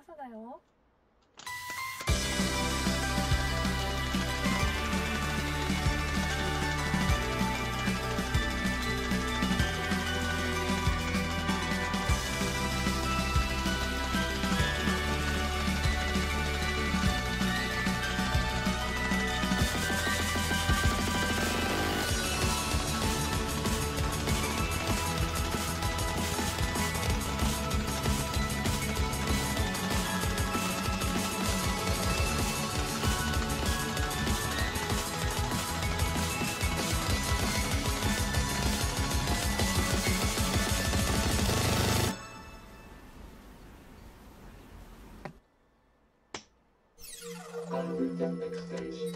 朝だよ。Unredemptive station.